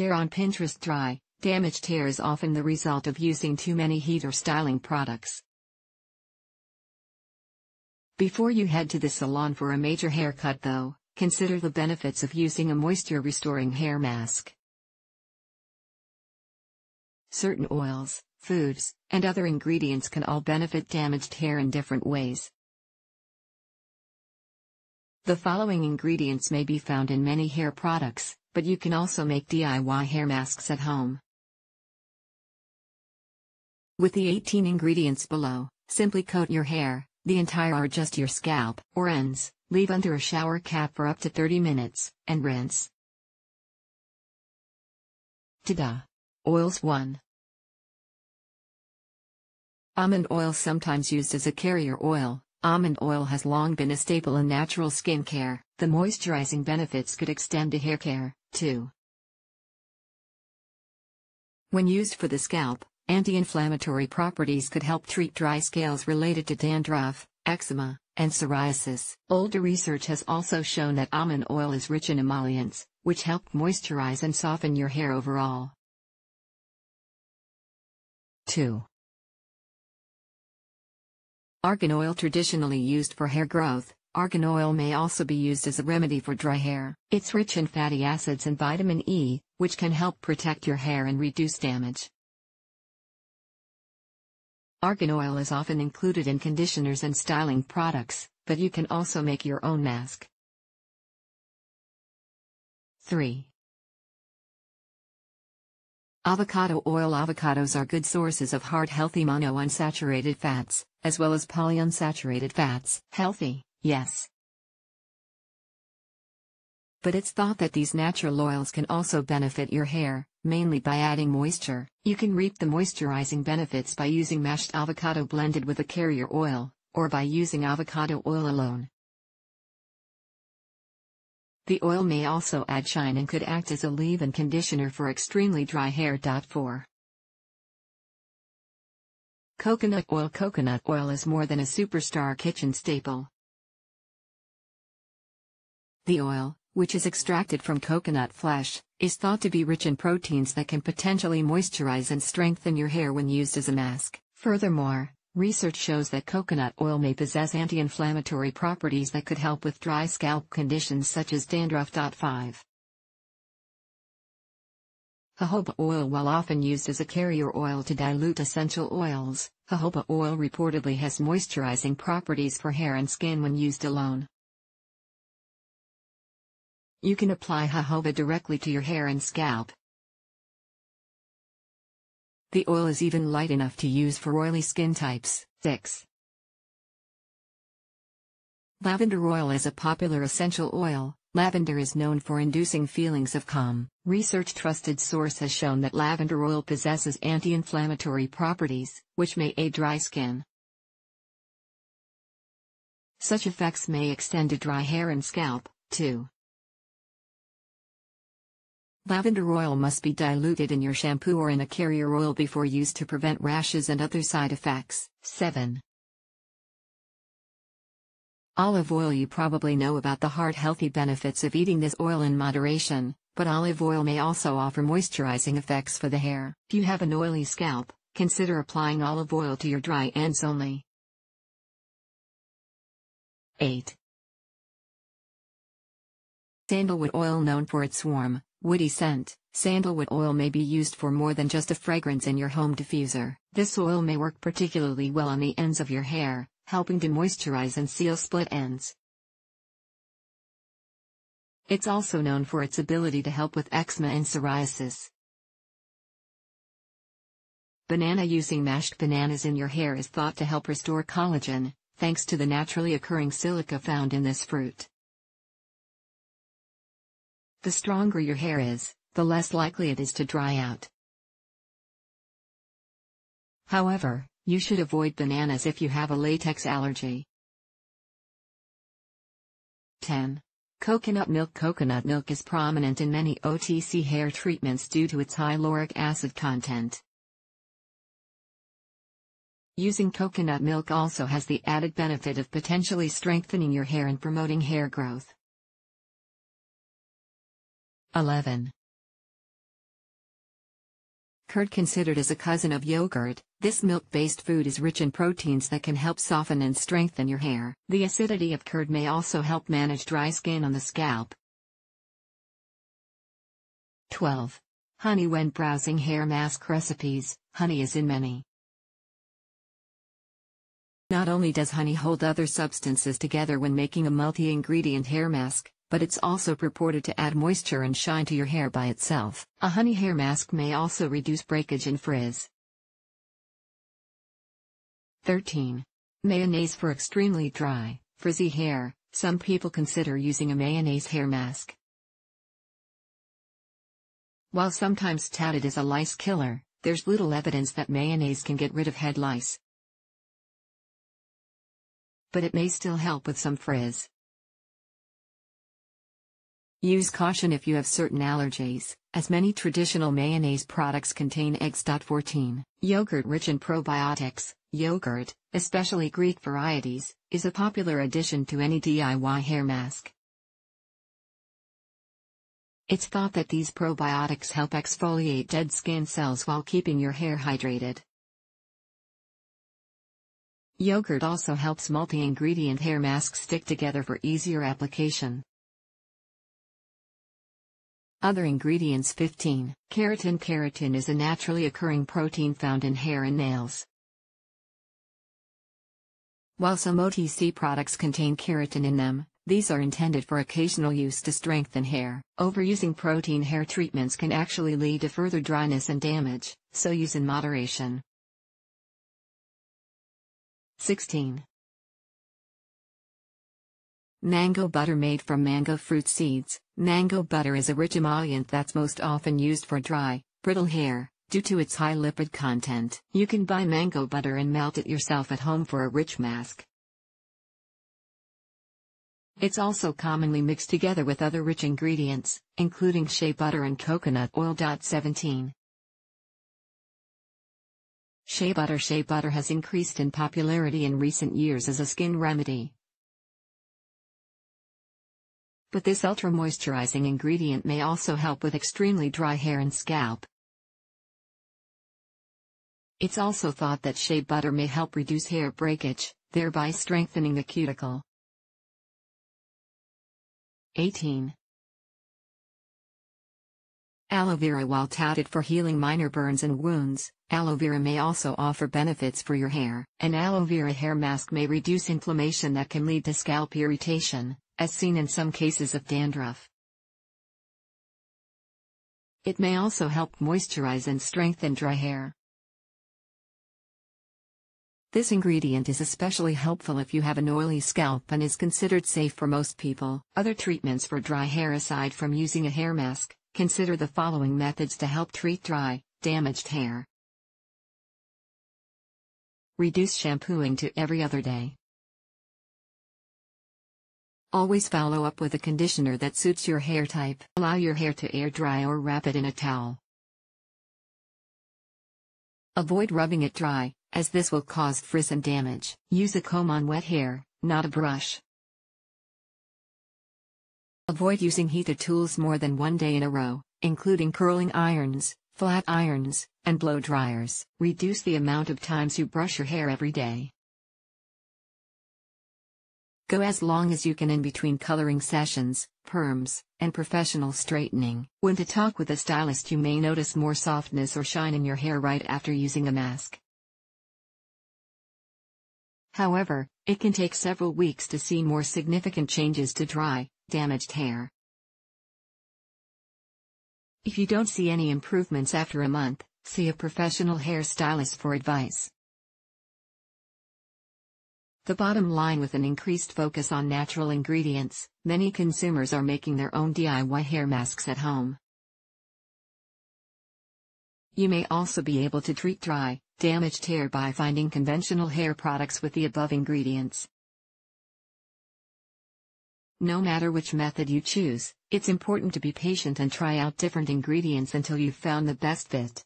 share on Pinterest dry, damaged hair is often the result of using too many heat or styling products. Before you head to the salon for a major haircut though, consider the benefits of using a moisture-restoring hair mask. Certain oils, foods, and other ingredients can all benefit damaged hair in different ways. The following ingredients may be found in many hair products, but you can also make DIY hair masks at home. With the 18 ingredients below, simply coat your hair, the entire or just your scalp, or ends, leave under a shower cap for up to 30 minutes, and rinse. Ta-da! Oils 1. Almond oil sometimes used as a carrier oil, almond oil has long been a staple in natural skincare. The moisturizing benefits could extend to hair care, too. When used for the scalp, Anti-inflammatory properties could help treat dry scales related to dandruff, eczema, and psoriasis. Older research has also shown that almond oil is rich in emollients, which help moisturize and soften your hair overall. 2. Argan oil traditionally used for hair growth, argan oil may also be used as a remedy for dry hair. It's rich in fatty acids and vitamin E, which can help protect your hair and reduce damage. Argan oil is often included in conditioners and styling products, but you can also make your own mask. 3. Avocado oil Avocados are good sources of heart-healthy monounsaturated fats, as well as polyunsaturated fats. Healthy, yes. But it's thought that these natural oils can also benefit your hair, mainly by adding moisture. You can reap the moisturizing benefits by using mashed avocado blended with a carrier oil, or by using avocado oil alone. The oil may also add shine and could act as a leave-in conditioner for extremely dry hair. 4. Coconut oil Coconut oil is more than a superstar kitchen staple. The oil, which is extracted from coconut flesh, is thought to be rich in proteins that can potentially moisturize and strengthen your hair when used as a mask. Furthermore, research shows that coconut oil may possess anti-inflammatory properties that could help with dry scalp conditions such as dandruff. 5. Jojoba oil While often used as a carrier oil to dilute essential oils, jojoba oil reportedly has moisturizing properties for hair and skin when used alone. You can apply jojoba directly to your hair and scalp. The oil is even light enough to use for oily skin types. 6. Lavender oil is a popular essential oil. Lavender is known for inducing feelings of calm. Research trusted source has shown that lavender oil possesses anti-inflammatory properties, which may aid dry skin. Such effects may extend to dry hair and scalp, too. Lavender oil must be diluted in your shampoo or in a carrier oil before use to prevent rashes and other side effects. 7. Olive oil You probably know about the heart-healthy benefits of eating this oil in moderation, but olive oil may also offer moisturizing effects for the hair. If you have an oily scalp, consider applying olive oil to your dry ends only. 8. Sandalwood oil known for its warm, Woody scent, sandalwood oil may be used for more than just a fragrance in your home diffuser. This oil may work particularly well on the ends of your hair, helping to moisturize and seal split ends. It's also known for its ability to help with eczema and psoriasis. Banana Using mashed bananas in your hair is thought to help restore collagen, thanks to the naturally occurring silica found in this fruit. The stronger your hair is, the less likely it is to dry out. However, you should avoid bananas if you have a latex allergy. 10. Coconut milk Coconut milk is prominent in many OTC hair treatments due to its high lauric acid content. Using coconut milk also has the added benefit of potentially strengthening your hair and promoting hair growth. 11. Curd considered as a cousin of yogurt, this milk-based food is rich in proteins that can help soften and strengthen your hair. The acidity of curd may also help manage dry skin on the scalp. 12. Honey When browsing hair mask recipes, honey is in many. Not only does honey hold other substances together when making a multi-ingredient hair mask, but it's also purported to add moisture and shine to your hair by itself. A honey hair mask may also reduce breakage and frizz. 13. Mayonnaise for extremely dry, frizzy hair. Some people consider using a mayonnaise hair mask. While sometimes touted as a lice killer, there's little evidence that mayonnaise can get rid of head lice. But it may still help with some frizz. Use caution if you have certain allergies, as many traditional mayonnaise products contain eggs. 14. Yogurt rich in probiotics. Yogurt, especially Greek varieties, is a popular addition to any DIY hair mask. It's thought that these probiotics help exfoliate dead skin cells while keeping your hair hydrated. Yogurt also helps multi-ingredient hair masks stick together for easier application. Other ingredients 15. Keratin Keratin is a naturally occurring protein found in hair and nails. While some OTC products contain keratin in them, these are intended for occasional use to strengthen hair. Overusing protein hair treatments can actually lead to further dryness and damage, so use in moderation. 16. Mango butter made from mango fruit seeds. Mango butter is a rich emollient that's most often used for dry, brittle hair, due to its high lipid content. You can buy mango butter and melt it yourself at home for a rich mask. It's also commonly mixed together with other rich ingredients, including shea butter and coconut oil. 17. Shea butter Shea butter has increased in popularity in recent years as a skin remedy. But this ultra-moisturizing ingredient may also help with extremely dry hair and scalp. It's also thought that shea butter may help reduce hair breakage, thereby strengthening the cuticle. 18. Aloe vera While touted for healing minor burns and wounds, aloe vera may also offer benefits for your hair. An aloe vera hair mask may reduce inflammation that can lead to scalp irritation, as seen in some cases of dandruff. It may also help moisturize and strengthen dry hair. This ingredient is especially helpful if you have an oily scalp and is considered safe for most people. Other treatments for dry hair aside from using a hair mask, consider the following methods to help treat dry, damaged hair. Reduce shampooing to every other day. Always follow up with a conditioner that suits your hair type. Allow your hair to air dry or wrap it in a towel. Avoid rubbing it dry, as this will cause frizz and damage. Use a comb on wet hair, not a brush. Avoid using heated tools more than one day in a row, including curling irons, flat irons, and blow dryers. Reduce the amount of times you brush your hair every day. Go as long as you can in between coloring sessions, perms, and professional straightening. When to talk with a stylist, you may notice more softness or shine in your hair right after using a mask. However, it can take several weeks to see more significant changes to dry, damaged hair. If you don't see any improvements after a month, see a professional hairstylist for advice. The bottom line with an increased focus on natural ingredients, many consumers are making their own DIY hair masks at home. You may also be able to treat dry, damaged hair by finding conventional hair products with the above ingredients. No matter which method you choose, it's important to be patient and try out different ingredients until you've found the best fit.